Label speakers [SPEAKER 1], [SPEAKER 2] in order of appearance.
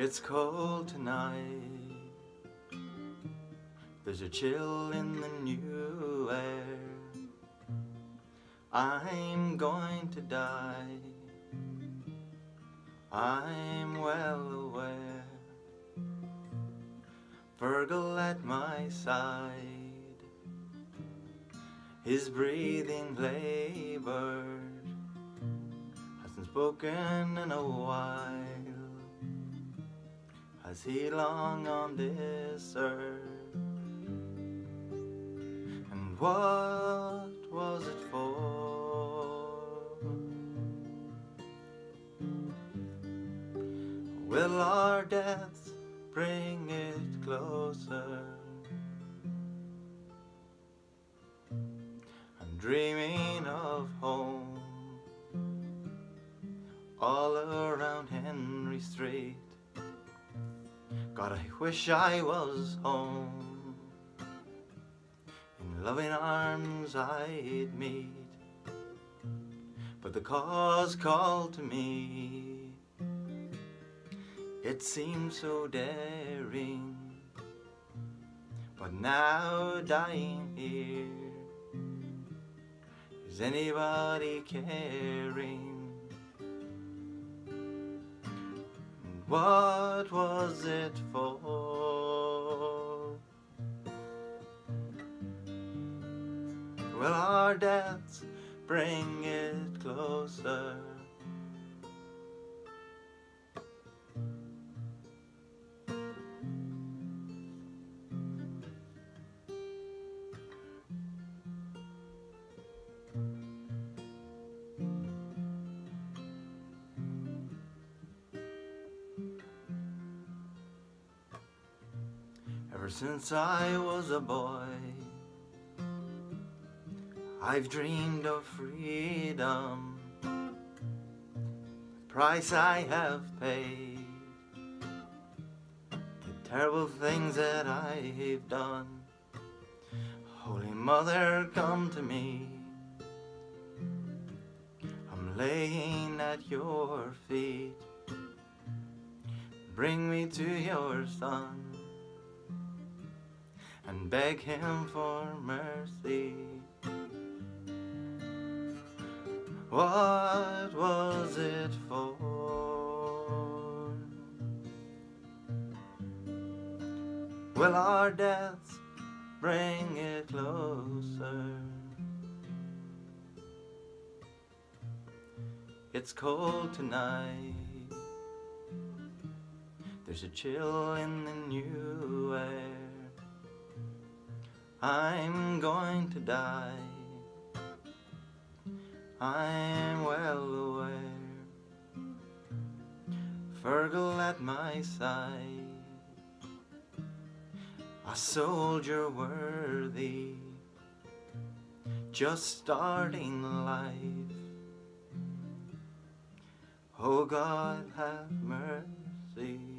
[SPEAKER 1] It's cold tonight. There's a chill in the new air. I'm going to die. I'm well aware. Fergal at my side. His breathing labored. Hasn't spoken in a while. Has he long on this earth? And what was it for? Will our deaths bring it closer? I'm dreaming of home all around Henry Street. God, I wish I was home. In loving arms I'd meet. But the cause called to me. It seemed so daring. But now dying here. Is anybody caring? What was it for? Will our deaths bring it closer? Ever since I was a boy, I've dreamed of freedom. The price I have paid, the terrible things that I've done. Holy Mother, come to me. I'm laying at your feet. Bring me to your Son beg him for mercy. What was it for? Will our deaths bring it closer? It's cold tonight. There's a chill in the new air. I'm going to die. I'm well aware. Fergal at my side, a soldier worthy, just starting life. Oh God, have mercy.